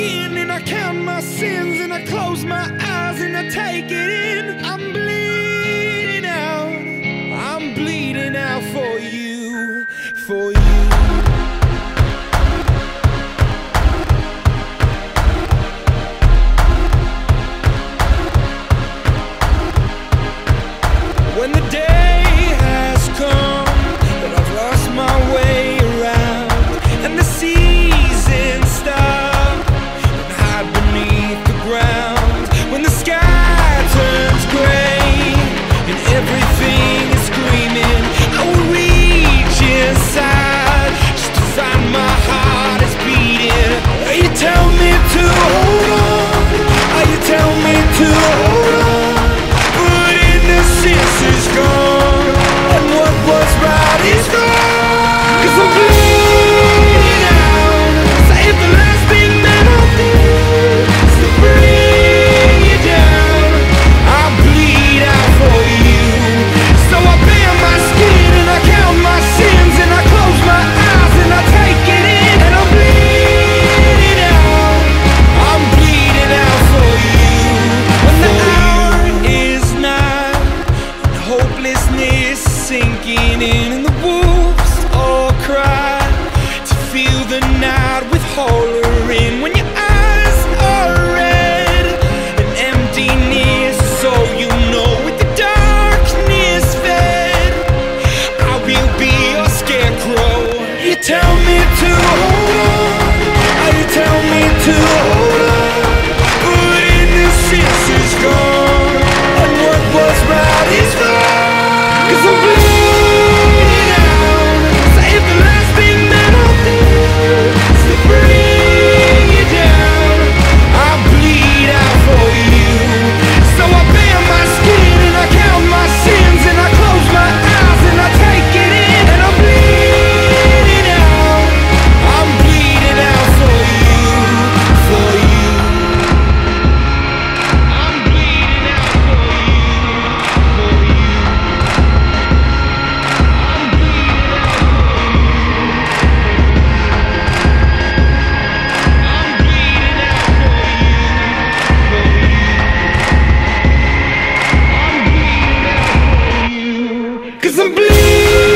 and I count my sins and I close my eyes and I take it in. to helplessness sinking in and the wolves all cry to feel the night with hollering when your eyes are red and emptiness so you know with the darkness fed I will be your scarecrow. You tell me to Cause I'm Cause I'm bleeding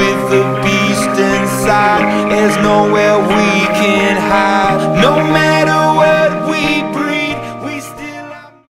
with the beast inside. There's nowhere we can hide. No man.